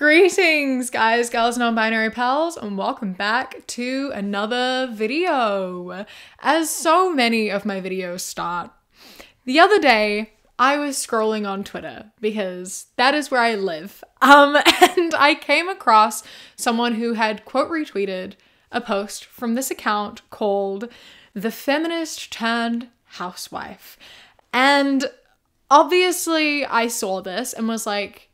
Greetings, guys, girls, non binary pals, and welcome back to another video. As so many of my videos start, the other day I was scrolling on Twitter because that is where I live. Um, and I came across someone who had quote retweeted a post from this account called The Feminist Turned Housewife. And obviously, I saw this and was like,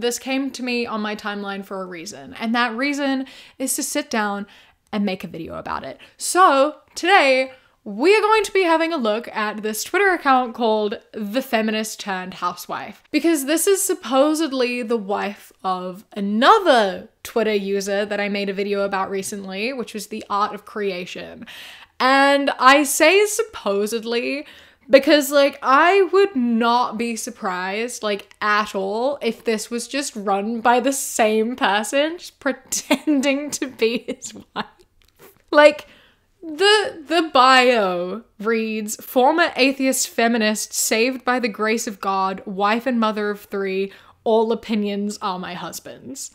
this came to me on my timeline for a reason, and that reason is to sit down and make a video about it. So, today, we are going to be having a look at this Twitter account called The Feminist Turned Housewife, because this is supposedly the wife of another Twitter user that I made a video about recently, which was The Art of Creation. And I say supposedly because like I would not be surprised like at all if this was just run by the same person just pretending to be his wife. Like the the bio reads former atheist feminist saved by the grace of God, wife and mother of 3, all opinions are my husband's.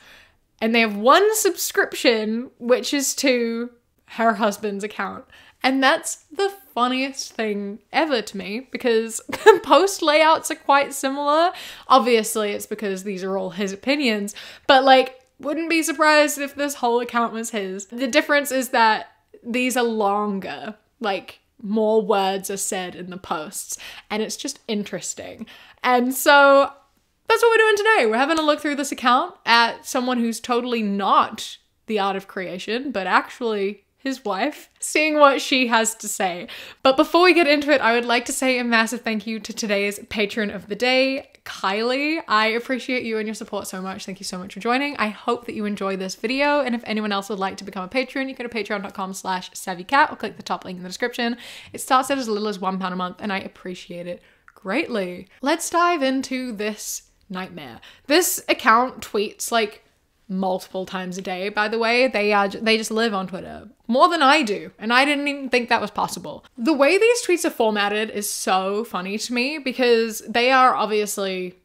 And they have one subscription which is to her husband's account. And that's the funniest thing ever to me because post layouts are quite similar. Obviously, it's because these are all his opinions, but like, wouldn't be surprised if this whole account was his. The difference is that these are longer, like, more words are said in the posts, and it's just interesting. And so that's what we're doing today. We're having a look through this account at someone who's totally not the art of creation, but actually his wife, seeing what she has to say. But before we get into it, I would like to say a massive thank you to today's patron of the day, Kylie. I appreciate you and your support so much. Thank you so much for joining. I hope that you enjoy this video. And if anyone else would like to become a patron, you go to patreon.com slash savvycat or click the top link in the description. It starts at as little as one pound a month and I appreciate it greatly. Let's dive into this nightmare. This account tweets like multiple times a day by the way. They uh, are they just live on twitter more than i do and i didn't even think that was possible. The way these tweets are formatted is so funny to me because they are obviously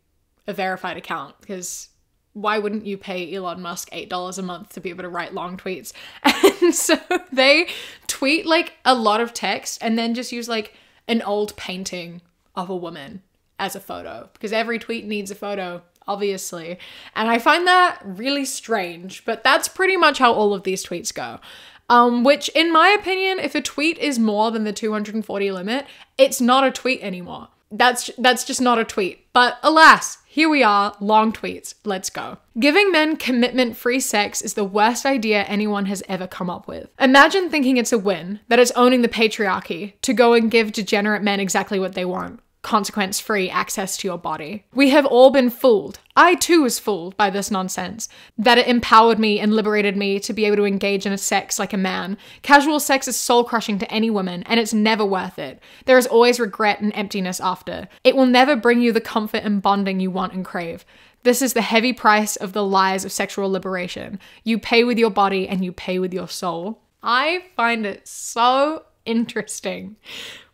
a verified account because why wouldn't you pay elon musk $8 a month to be able to write long tweets? And so they tweet like a lot of text and then just use like an old painting of a woman as a photo because every tweet needs a photo obviously. And I find that really strange, but that's pretty much how all of these tweets go. Um, which, in my opinion, if a tweet is more than the 240 limit, it's not a tweet anymore. That's that's just not a tweet. But alas, here we are, long tweets. Let's go. Giving men commitment free sex is the worst idea anyone has ever come up with. Imagine thinking it's a win, that it's owning the patriarchy, to go and give degenerate men exactly what they want consequence free access to your body. We have all been fooled. I too was fooled by this nonsense. That it empowered me and liberated me to be able to engage in a sex like a man. Casual sex is soul crushing to any woman, and it's never worth it. There is always regret and emptiness after. It will never bring you the comfort and bonding you want and crave. This is the heavy price of the lies of sexual liberation. You pay with your body and you pay with your soul. I find it so interesting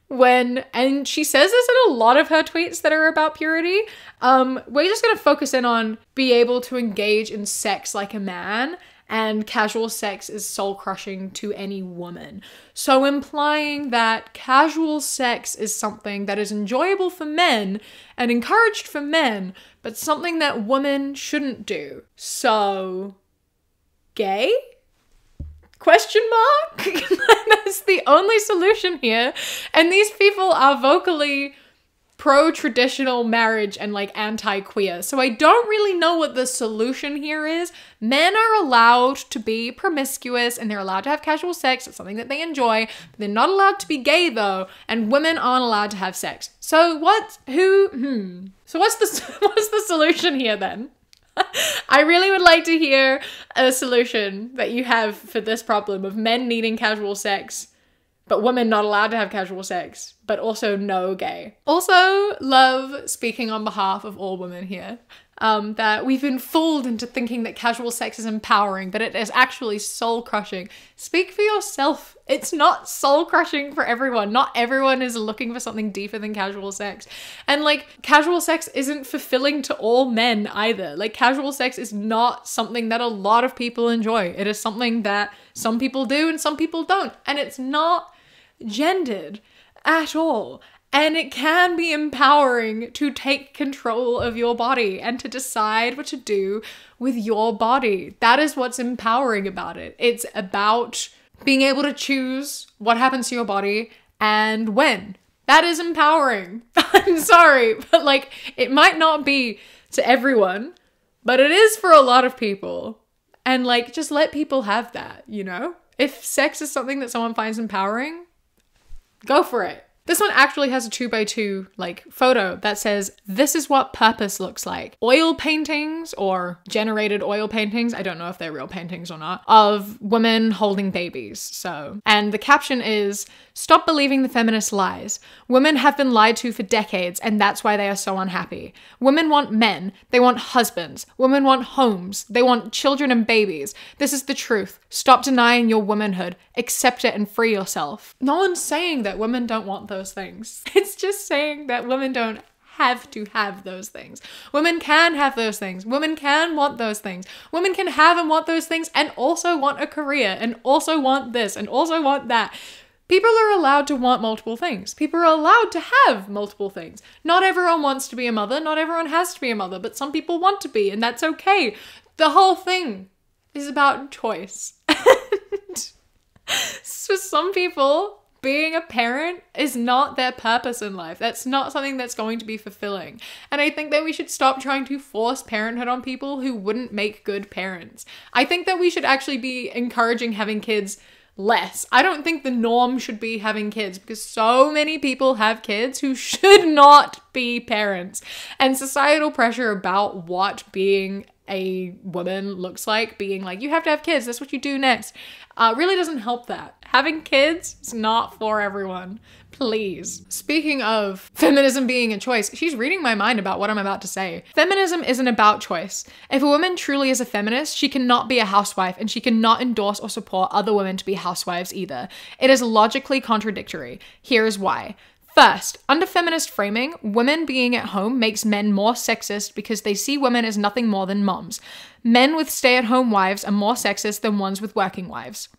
when and she says this in a lot of her tweets that are about purity um we're just going to focus in on be able to engage in sex like a man and casual sex is soul crushing to any woman. So implying that casual sex is something that is enjoyable for men and encouraged for men but something that women shouldn't do. So gay question mark? That's the only solution here. And these people are vocally pro traditional marriage and like anti queer so i don't really know what the solution here is. Men are allowed to be promiscuous and they're allowed to have casual sex. It's something that they enjoy they're not allowed to be gay though and women aren't allowed to have sex. So what who hmm. So what's the what's the solution here then I really would like to hear a solution that you have for this problem of men needing casual sex, but women not allowed to have casual sex, but also no gay. Also, love speaking on behalf of all women here. Um, that we've been fooled into thinking that casual sex is empowering, but it is actually soul crushing. Speak for yourself. It's not soul crushing for everyone. Not everyone is looking for something deeper than casual sex. And like, casual sex isn't fulfilling to all men either. Like, casual sex is not something that a lot of people enjoy. It is something that some people do and some people don't. And it's not gendered at all. And it can be empowering to take control of your body and to decide what to do with your body. That is what's empowering about it. It's about being able to choose what happens to your body and when. That is empowering. I'm sorry, but like it might not be to everyone, but it is for a lot of people. And like just let people have that, you know? If sex is something that someone finds empowering, go for it. This one actually has a two by two like photo that says, this is what purpose looks like. Oil paintings or generated oil paintings, I don't know if they're real paintings or not, of women holding babies. So, and the caption is, stop believing the feminist lies. Women have been lied to for decades and that's why they are so unhappy. Women want men. They want husbands. Women want homes. They want children and babies. This is the truth. Stop denying your womanhood. Accept it and free yourself. No one's saying that women don't want those things. It's just saying that women don't have to have those things. Women can have those things. Women can want those things. Women can have and want those things and also want a career and also want this and also want that. People are allowed to want multiple things. People are allowed to have multiple things. Not everyone wants to be a mother, not everyone has to be a mother, but some people want to be, and that's okay. The whole thing is about choice. so some people being a parent is not their purpose in life. That's not something that's going to be fulfilling. And I think that we should stop trying to force parenthood on people who wouldn't make good parents. I think that we should actually be encouraging having kids less. I don't think the norm should be having kids because so many people have kids who should not be parents. And societal pressure about what being a woman looks like, being like, you have to have kids, that's what you do next, uh, really doesn't help that. Having kids is not for everyone. Please. Speaking of feminism being a choice, she's reading my mind about what I'm about to say. Feminism isn't about choice. If a woman truly is a feminist, she cannot be a housewife and she cannot endorse or support other women to be housewives either. It is logically contradictory. Here's why. First, under feminist framing, women being at home makes men more sexist because they see women as nothing more than moms. Men with stay at home wives are more sexist than ones with working wives.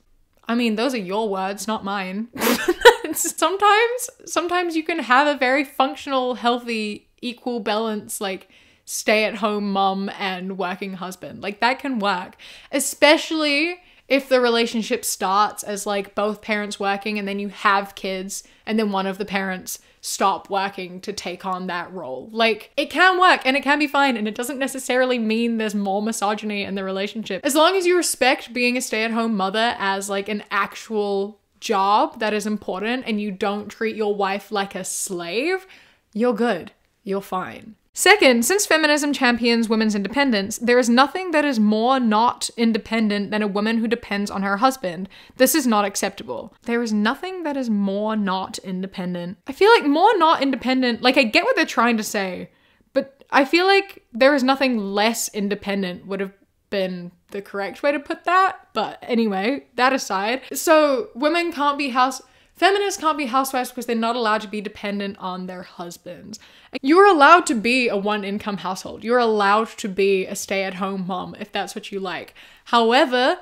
I mean, those are your words, not mine. sometimes, sometimes you can have a very functional, healthy, equal balance, like stay at home mom and working husband. Like that can work, especially if the relationship starts as like both parents working and then you have kids and then one of the parents stop working to take on that role. Like it can work and it can be fine and it doesn't necessarily mean there's more misogyny in the relationship. As long as you respect being a stay-at-home mother as like an actual job that is important and you don't treat your wife like a slave, you're good. You're fine. Second, since feminism champions women's independence, there is nothing that is more not independent than a woman who depends on her husband. This is not acceptable. There is nothing that is more not independent. I feel like more not independent, like I get what they're trying to say, but I feel like there is nothing less independent would have been the correct way to put that. But anyway, that aside. So women can't be house Feminists can't be housewives because they're not allowed to be dependent on their husbands. You're allowed to be a one income household. You're allowed to be a stay at home mom if that's what you like. However,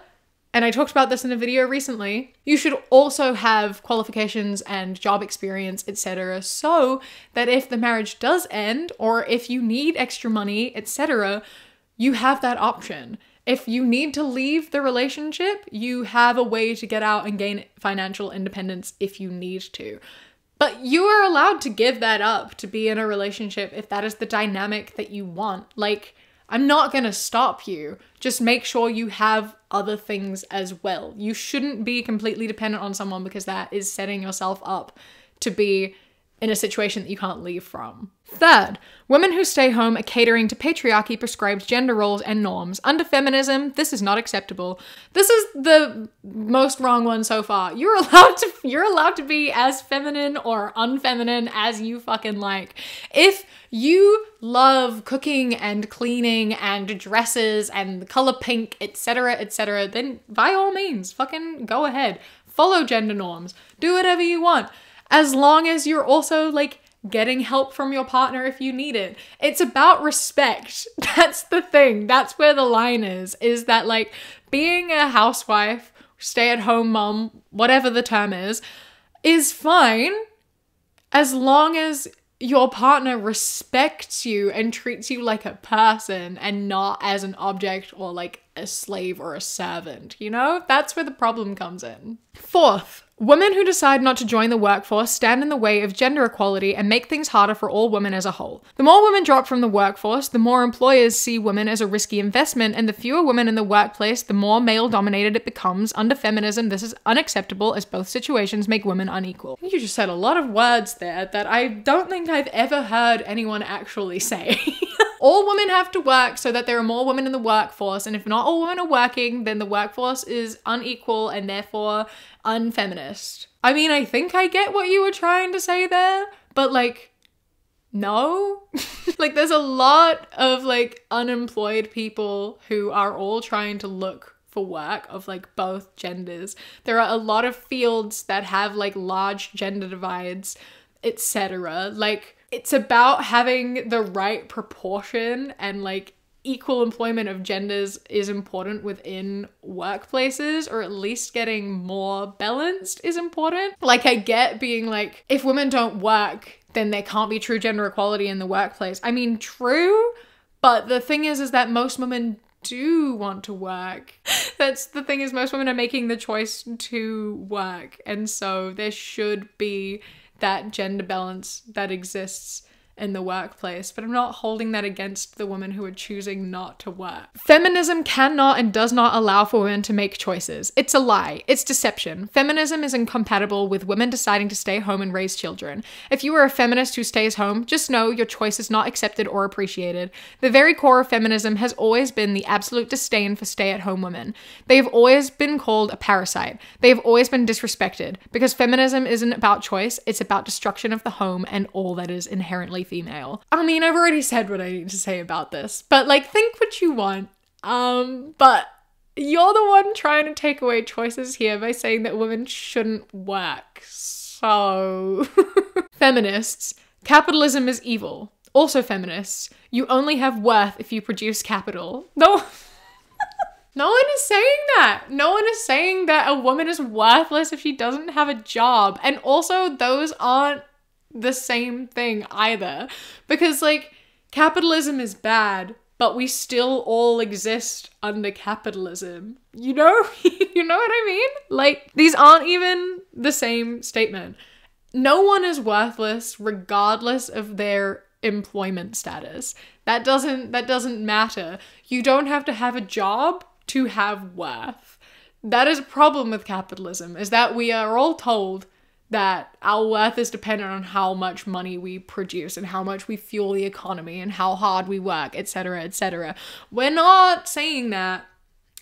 and I talked about this in a video recently, you should also have qualifications and job experience, etc., so that if the marriage does end or if you need extra money, etc., you have that option. If you need to leave the relationship, you have a way to get out and gain financial independence if you need to. But you are allowed to give that up to be in a relationship if that is the dynamic that you want. Like, I'm not gonna stop you. Just make sure you have other things as well. You shouldn't be completely dependent on someone because that is setting yourself up to be in a situation that you can't leave from. Third, women who stay home are catering to patriarchy prescribed gender roles and norms. Under feminism, this is not acceptable. This is the most wrong one so far. You're allowed to you're allowed to be as feminine or unfeminine as you fucking like. If you love cooking and cleaning and dresses and the color pink, etc., etc., then by all means, fucking go ahead. Follow gender norms. Do whatever you want. As long as you're also like getting help from your partner if you need it. It's about respect. That's the thing. That's where the line is. Is that like being a housewife, stay at home mom, whatever the term is, is fine as long as your partner respects you and treats you like a person and not as an object or like a slave or a servant, you know? That's where the problem comes in. Fourth, Women who decide not to join the workforce stand in the way of gender equality and make things harder for all women as a whole. The more women drop from the workforce, the more employers see women as a risky investment, and the fewer women in the workplace, the more male dominated it becomes. Under feminism, this is unacceptable as both situations make women unequal. You just said a lot of words there that I don't think I've ever heard anyone actually say. all women have to work so that there are more women in the workforce, and if not all women are working, then the workforce is unequal and therefore unfeminist. I mean, I think I get what you were trying to say there, but like, no. like, there's a lot of like unemployed people who are all trying to look for work of like both genders. There are a lot of fields that have like large gender divides, etc. Like, it's about having the right proportion and like equal employment of genders is important within workplaces, or at least getting more balanced is important. Like, I get being like, if women don't work, then there can't be true gender equality in the workplace. I mean, true, but the thing is, is that most women do want to work. That's the thing is most women are making the choice to work. And so there should be that gender balance that exists in the workplace, but I'm not holding that against the women who are choosing not to work. Feminism cannot and does not allow for women to make choices. It's a lie. It's deception. Feminism is incompatible with women deciding to stay home and raise children. If you are a feminist who stays home, just know your choice is not accepted or appreciated. The very core of feminism has always been the absolute disdain for stay at home women. They have always been called a parasite. They have always been disrespected because feminism isn't about choice, it's about destruction of the home and all that is inherently female. I mean, I've already said what I need to say about this, but like, think what you want. Um, but you're the one trying to take away choices here by saying that women shouldn't work. So, feminists, capitalism is evil. Also, feminists, you only have worth if you produce capital. No. No one is saying that. No one is saying that a woman is worthless if she doesn't have a job. And also, those aren't the same thing either. Because, like, capitalism is bad, but we still all exist under capitalism. You know? you know what I mean? Like, these aren't even the same statement. No one is worthless regardless of their employment status. That doesn't that doesn't matter. You don't have to have a job to have worth. That is a problem with capitalism is that we are all told that our worth is dependent on how much money we produce and how much we fuel the economy and how hard we work, etc., etc. We're not saying that.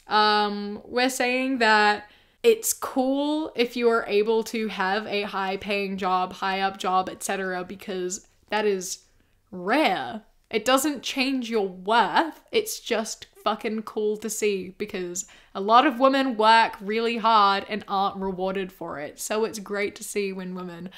Um, we're saying that it's cool if you are able to have a high paying job, high up job, etc., because that is rare. It doesn't change your worth, it's just fucking cool to see because a lot of women work really hard and aren't rewarded for it. So it's great to see when women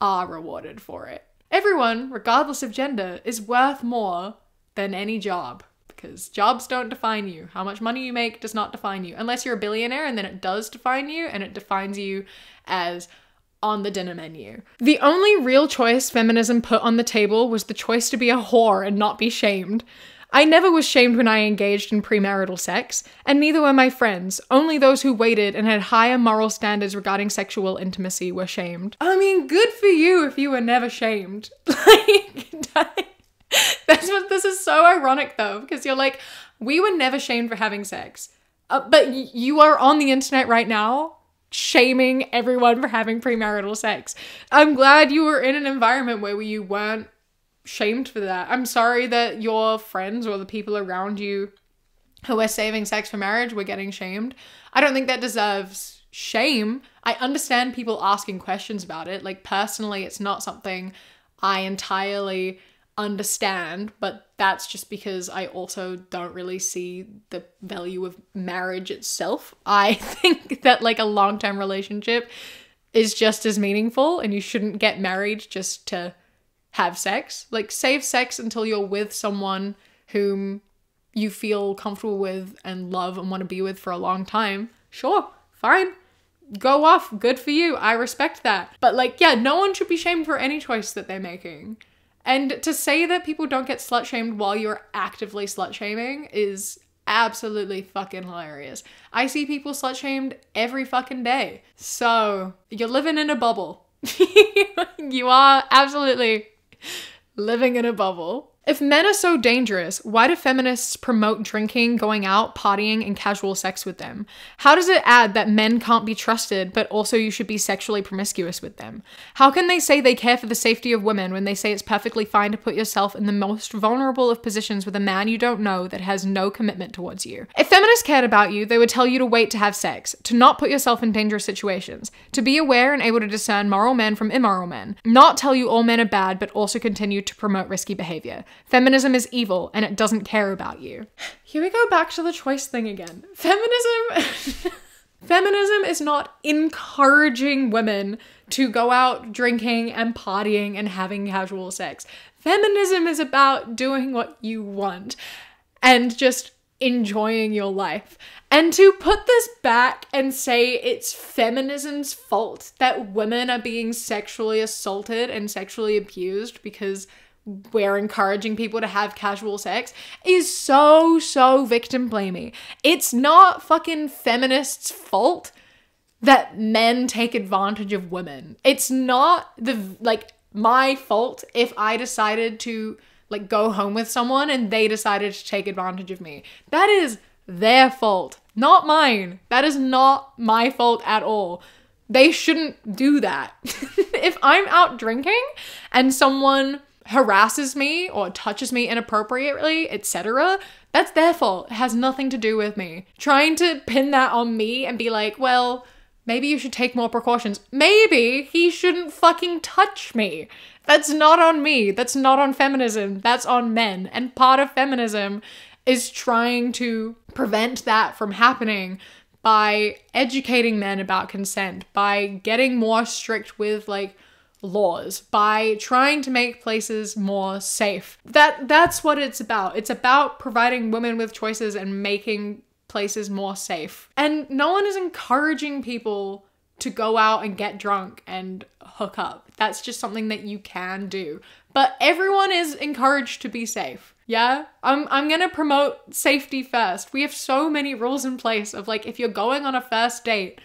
are rewarded for it. Everyone, regardless of gender, is worth more than any job because jobs don't define you. How much money you make does not define you, unless you're a billionaire, and then it does define you, and it defines you as on the dinner menu. The only real choice feminism put on the table was the choice to be a whore and not be shamed. I never was shamed when I engaged in premarital sex, and neither were my friends. Only those who waited and had higher moral standards regarding sexual intimacy were shamed. I mean, good for you if you were never shamed. Like, that's what this is so ironic though, because you're like, we were never shamed for having sex. Uh, but you are on the internet right now shaming everyone for having premarital sex. I'm glad you were in an environment where you weren't shamed for that. I'm sorry that your friends or the people around you who are saving sex for marriage were getting shamed. I don't think that deserves shame. I understand people asking questions about it. Like, personally, it's not something I entirely understand, but that's just because I also don't really see the value of marriage itself. I think that like a long-term relationship is just as meaningful and you shouldn't get married just to have sex. Like save sex until you're with someone whom you feel comfortable with and love and want to be with for a long time. Sure, fine. Go off. Good for you. I respect that. But like yeah, no one should be shamed for any choice that they're making. And to say that people don't get slut shamed while you're actively slut shaming is absolutely fucking hilarious. I see people slut shamed every fucking day. So you're living in a bubble. you are absolutely living in a bubble. If men are so dangerous, why do feminists promote drinking, going out, partying, and casual sex with them? How does it add that men can't be trusted, but also you should be sexually promiscuous with them? How can they say they care for the safety of women when they say it's perfectly fine to put yourself in the most vulnerable of positions with a man you don't know that has no commitment towards you? If feminists cared about you, they would tell you to wait to have sex, to not put yourself in dangerous situations, to be aware and able to discern moral men from immoral men, not tell you all men are bad, but also continue to promote risky behavior. Feminism is evil and it doesn't care about you. Here we go back to the choice thing again. Feminism. Feminism is not encouraging women to go out drinking and partying and having casual sex. Feminism is about doing what you want and just enjoying your life. And to put this back and say it's feminism's fault that women are being sexually assaulted and sexually abused because we're encouraging people to have casual sex is so, so victim blaming. It's not fucking feminists' fault that men take advantage of women. It's not the, like, my fault if I decided to, like, go home with someone and they decided to take advantage of me. That is their fault, not mine. That is not my fault at all. They shouldn't do that. if I'm out drinking and someone harasses me or touches me inappropriately, etc., that's their fault. It has nothing to do with me. Trying to pin that on me and be like, well, maybe you should take more precautions. Maybe he shouldn't fucking touch me. That's not on me. That's not on feminism. That's on men. And part of feminism is trying to prevent that from happening by educating men about consent, by getting more strict with like laws by trying to make places more safe. That that's what it's about. It's about providing women with choices and making places more safe. And no one is encouraging people to go out and get drunk and hook up. That's just something that you can do. But everyone is encouraged to be safe. Yeah? I'm I'm going to promote safety first. We have so many rules in place of like if you're going on a first date,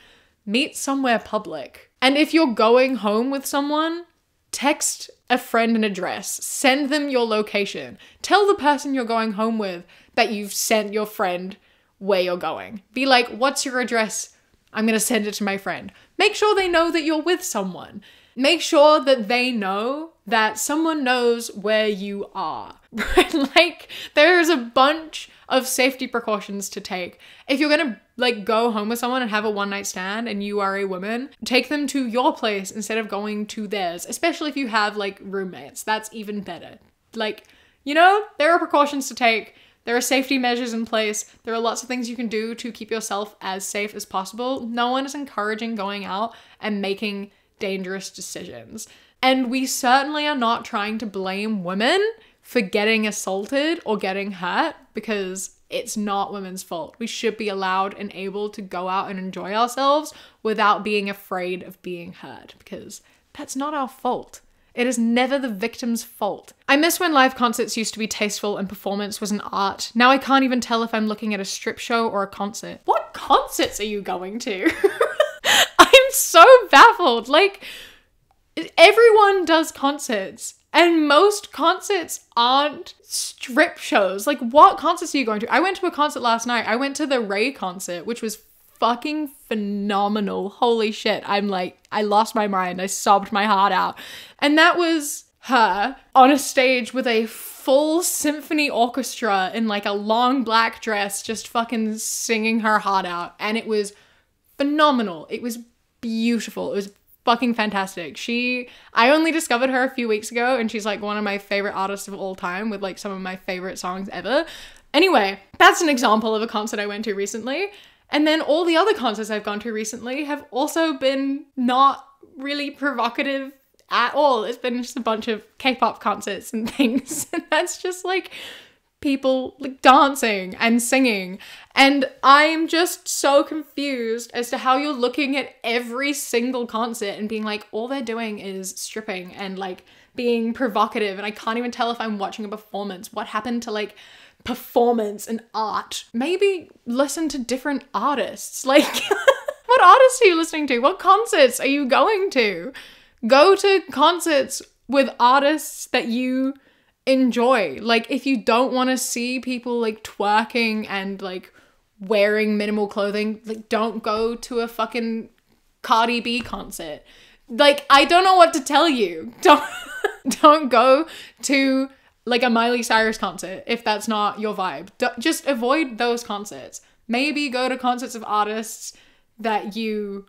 meet somewhere public and if you're going home with someone, text a friend an address, send them your location. Tell the person you're going home with that you've sent your friend where you're going. Be like, what's your address? I'm going to send it to my friend. Make sure they know that you're with someone. Make sure that they know that someone knows where you are. like, there's a bunch of safety precautions to take. If you're gonna like go home with someone and have a one night stand and you are a woman, take them to your place instead of going to theirs, especially if you have like roommates. That's even better. Like, you know, there are precautions to take. There are safety measures in place. There are lots of things you can do to keep yourself as safe as possible. No one is encouraging going out and making dangerous decisions. And we certainly are not trying to blame women for getting assaulted or getting hurt because it's not women's fault. We should be allowed and able to go out and enjoy ourselves without being afraid of being hurt because that's not our fault. It is never the victim's fault. I miss when live concerts used to be tasteful and performance was an art. Now I can't even tell if I'm looking at a strip show or a concert. What concerts are you going to? I'm so baffled. Like, everyone does concerts. And most concerts aren't strip shows. Like, what concerts are you going to? I went to a concert last night. I went to the Raye concert, which was fucking phenomenal. Holy shit. I'm like, I lost my mind. I sobbed my heart out. And that was her on a stage with a full symphony orchestra in like a long black dress, just fucking singing her heart out. And it was phenomenal. It was beautiful. It was fucking fantastic. She, I only discovered her a few weeks ago, and she's like one of my favorite artists of all time with like some of my favorite songs ever. Anyway, that's an example of a concert I went to recently. And then all the other concerts I've gone to recently have also been not really provocative at all. It's been just a bunch of K pop concerts and things. And that's just like people like dancing and singing. And I'm just so confused as to how you're looking at every single concert and being like, all they're doing is stripping and like being provocative. And I can't even tell if I'm watching a performance. What happened to like performance and art? Maybe listen to different artists. Like, what artists are you listening to? What concerts are you going to? Go to concerts with artists that you enjoy. Like if you don't want to see people like twerking and like wearing minimal clothing, like don't go to a fucking Cardi B concert. Like I don't know what to tell you. Don't don't go to like a Miley Cyrus concert if that's not your vibe. Just avoid those concerts. Maybe go to concerts of artists that you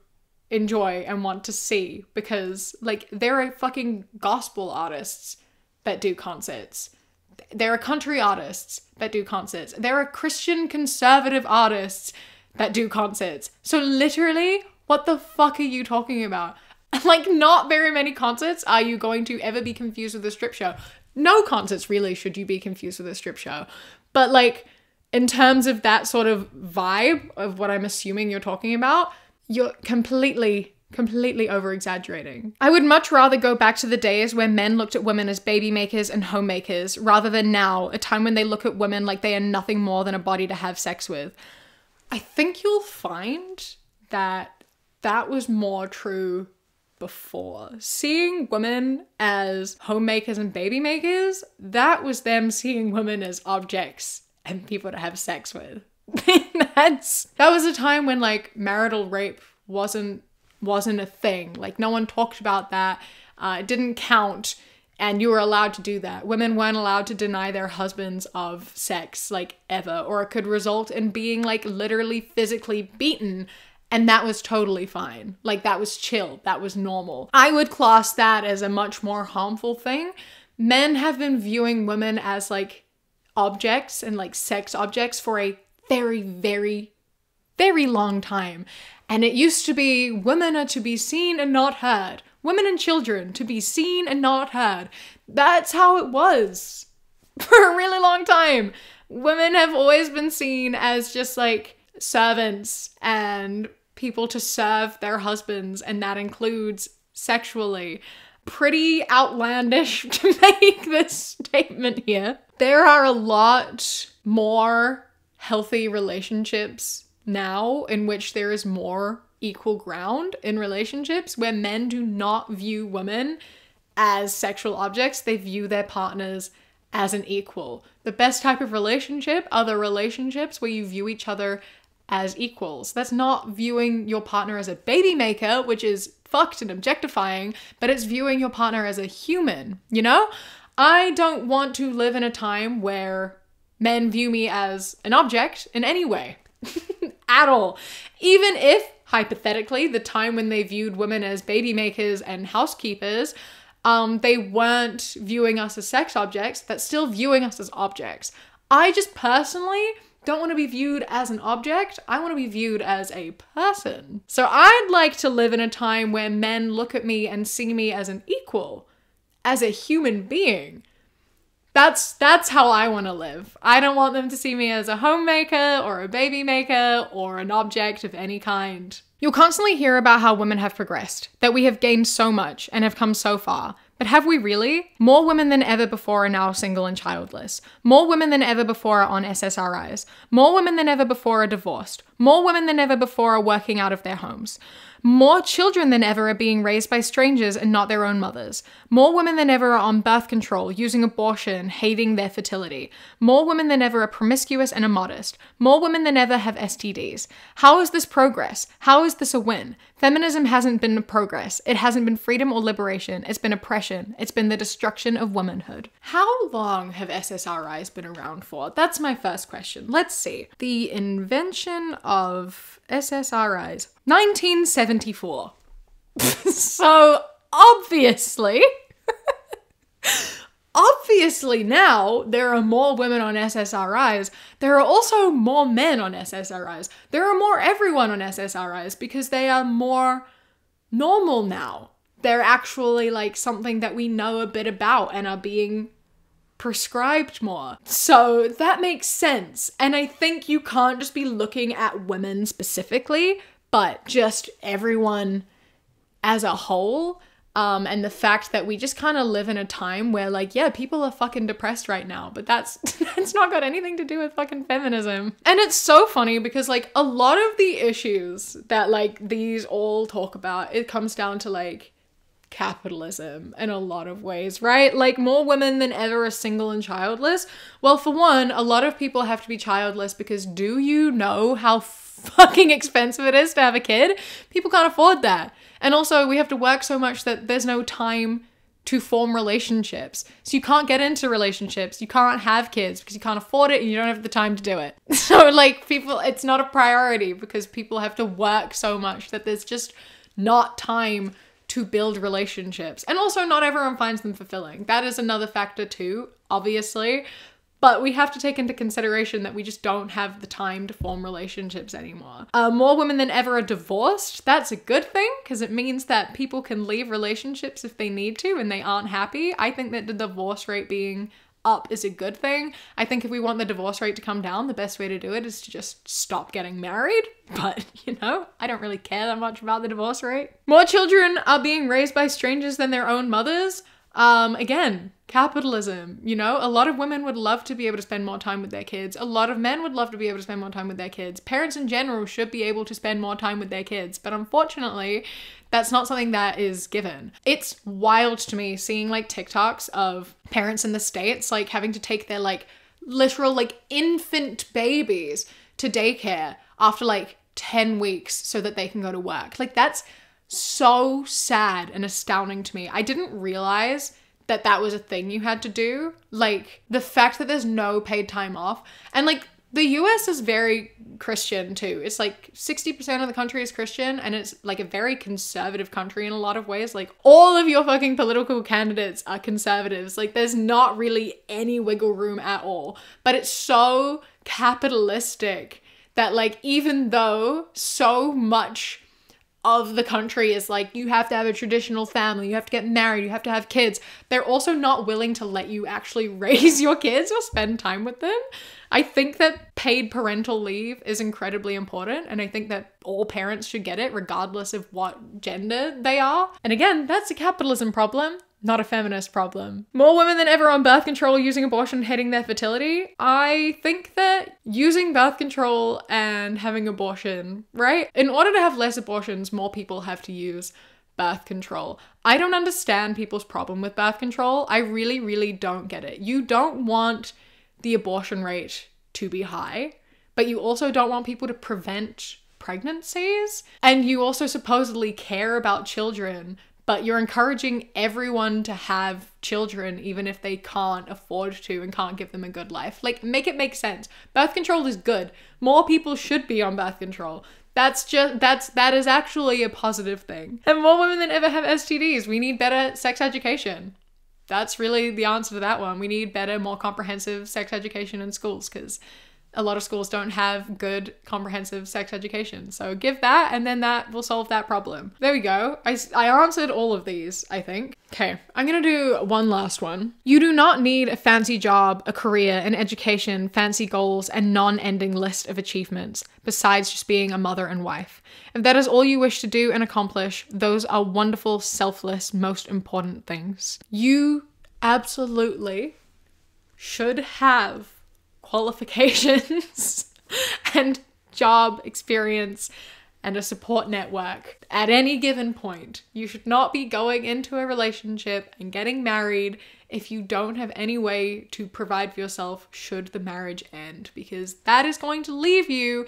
enjoy and want to see because like there are fucking gospel artists that do concerts. There are country artists that do concerts. There are Christian conservative artists that do concerts. So, literally, what the fuck are you talking about? Like, not very many concerts are you going to ever be confused with a strip show. No concerts really should you be confused with a strip show. But, like, in terms of that sort of vibe of what I'm assuming you're talking about, you're completely completely over exaggerating. I would much rather go back to the days where men looked at women as baby makers and homemakers rather than now, a time when they look at women like they are nothing more than a body to have sex with. I think you'll find that that was more true before. Seeing women as homemakers and baby makers, that was them seeing women as objects and people to have sex with. That's that was a time when like marital rape wasn't wasn't a thing. Like no one talked about that. Uh, it didn't count and you were allowed to do that. Women weren't allowed to deny their husbands of sex, like ever, or it could result in being like literally physically beaten. And that was totally fine. Like that was chill. That was normal. I would class that as a much more harmful thing. Men have been viewing women as like objects and like sex objects for a very, very, very long time. And it used to be women are to be seen and not heard. Women and children to be seen and not heard. That's how it was for a really long time. Women have always been seen as just like servants and people to serve their husbands, and that includes sexually. Pretty outlandish to make this statement here. There are a lot more healthy relationships now in which there is more equal ground in relationships where men do not view women as sexual objects, they view their partners as an equal. The best type of relationship are the relationships where you view each other as equals. That's not viewing your partner as a baby maker, which is fucked and objectifying, but it's viewing your partner as a human, you know? I don't want to live in a time where men view me as an object in any way. at all. Even if, hypothetically, the time when they viewed women as baby makers and housekeepers, um, they weren't viewing us as sex objects, that's still viewing us as objects. I just personally don't want to be viewed as an object. I want to be viewed as a person. So I'd like to live in a time where men look at me and see me as an equal, as a human being. That's that's how I want to live. I don't want them to see me as a homemaker or a baby maker or an object of any kind. You'll constantly hear about how women have progressed, that we have gained so much and have come so far. But have we really? More women than ever before are now single and childless. More women than ever before are on SSRIs. More women than ever before are divorced. More women than ever before are working out of their homes. More children than ever are being raised by strangers and not their own mothers. More women than ever are on birth control, using abortion, hating their fertility. More women than ever are promiscuous and immodest. More women than ever have STDs. How is this progress? How is this a win? Feminism hasn't been progress. It hasn't been freedom or liberation. It's been oppression. It's been the destruction of womanhood. How long have SSRIs been around for? That's my first question. Let's see. The invention of SSRIs. 1974. so obviously, obviously now there are more women on SSRIs. There are also more men on SSRIs. There are more everyone on SSRIs because they are more normal now. They're actually like something that we know a bit about and are being prescribed more. So that makes sense. And I think you can't just be looking at women specifically, but just everyone as a whole. Um, and the fact that we just kind of live in a time where, like, yeah, people are fucking depressed right now, but that's that's not got anything to do with fucking feminism. And it's so funny because, like, a lot of the issues that like these all talk about, it comes down to like capitalism in a lot of ways, right? Like more women than ever are single and childless. Well, for one, a lot of people have to be childless because do you know how fucking expensive it is to have a kid? People can't afford that. And also, we have to work so much that there's no time to form relationships. So you can't get into relationships. You can't have kids because you can't afford it and you don't have the time to do it. So, like, people, it's not a priority because people have to work so much that there's just not time to build relationships. And also, not everyone finds them fulfilling. That is another factor, too, obviously. But we have to take into consideration that we just don't have the time to form relationships anymore. Uh, more women than ever are divorced. That's a good thing because it means that people can leave relationships if they need to and they aren't happy. I think that the divorce rate being up is a good thing. I think if we want the divorce rate to come down, the best way to do it is to just stop getting married. But, you know, I don't really care that much about the divorce rate. More children are being raised by strangers than their own mothers. Um, again, capitalism, you know, a lot of women would love to be able to spend more time with their kids. A lot of men would love to be able to spend more time with their kids. Parents in general should be able to spend more time with their kids. But unfortunately, that's not something that is given. It's wild to me seeing like TikToks of parents in the States like having to take their like literal like infant babies to daycare after like 10 weeks so that they can go to work. Like that's so sad and astounding to me. I didn't realize that that was a thing you had to do. Like the fact that there's no paid time off and like the US is very Christian too. It's like 60% of the country is Christian and it's like a very conservative country in a lot of ways. Like all of your fucking political candidates are conservatives. Like there's not really any wiggle room at all. But it's so capitalistic that like even though so much of the country is like you have to have a traditional family, you have to get married, you have to have kids. They're also not willing to let you actually raise your kids or spend time with them. I think that paid parental leave is incredibly important, and I think that all parents should get it regardless of what gender they are. And again, that's a capitalism problem not a feminist problem. More women than ever on birth control using abortion hating their fertility. I think that using birth control and having abortion, right? In order to have less abortions, more people have to use birth control. I don't understand people's problem with birth control. I really, really don't get it. You don't want the abortion rate to be high, but you also don't want people to prevent pregnancies. And you also supposedly care about children, but you're encouraging everyone to have children even if they can't afford to and can't give them a good life. Like, make it make sense. Birth control is good. More people should be on birth control. That's just that's that is actually a positive thing. And more women than ever have STDs. We need better sex education. That's really the answer to that one. We need better, more comprehensive sex education in schools because a lot of schools don't have good comprehensive sex education. So give that and then that will solve that problem. There we go. I, I answered all of these, I think. Okay, I'm gonna do one last one. You do not need a fancy job, a career, an education, fancy goals, and non ending list of achievements, besides just being a mother and wife. If that is all you wish to do and accomplish, those are wonderful, selfless, most important things. You absolutely should have qualifications and job, experience, and a support network at any given point. You should not be going into a relationship and getting married if you don't have any way to provide for yourself should the marriage end, because that is going to leave you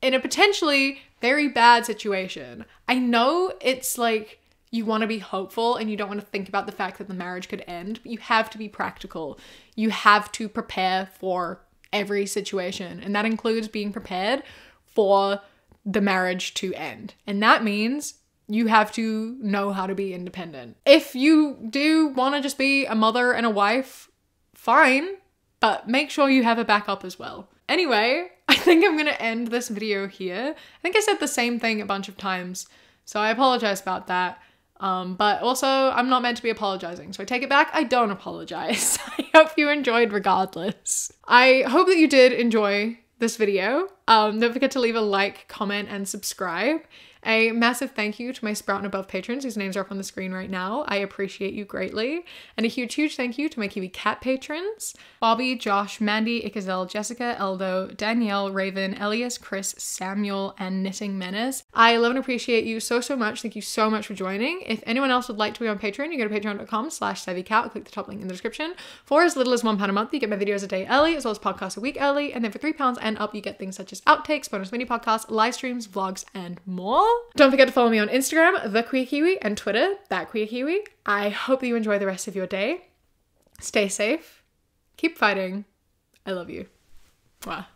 in a potentially very bad situation. I know it's like you want to be hopeful and you don't want to think about the fact that the marriage could end, but you have to be practical. You have to prepare for every situation, and that includes being prepared for the marriage to end. And that means you have to know how to be independent. If you do want to just be a mother and a wife, fine, but make sure you have a backup as well. Anyway, I think I'm gonna end this video here. I think I said the same thing a bunch of times, so I apologize about that. Um, but also, I'm not meant to be apologizing, so I take it back. I don't apologize. I hope you enjoyed regardless. I hope that you did enjoy this video. Um, don't forget to leave a like, comment, and subscribe. A massive thank you to my Sprout and Above patrons whose names are up on the screen right now. I appreciate you greatly. And a huge, huge thank you to my Kiwi Cat patrons Bobby, Josh, Mandy, Ikazel, Jessica, Eldo, Danielle, Raven, Elias, Chris, Samuel, and Knitting Menace. I love and appreciate you so, so much. Thank you so much for joining. If anyone else would like to be on Patreon, you go to patreon.com slash savvycat, click the top link in the description. For as little as one pound a month, you get my videos a day early, as well as podcasts a week early. And then for three pounds and up, you get things such as outtakes, bonus mini podcasts, live streams, vlogs, and more. Don't forget to follow me on Instagram, the Queer Kiwi, and Twitter, that Queer Kiwi. I hope that you enjoy the rest of your day. Stay safe. Keep fighting. I love you. Wow.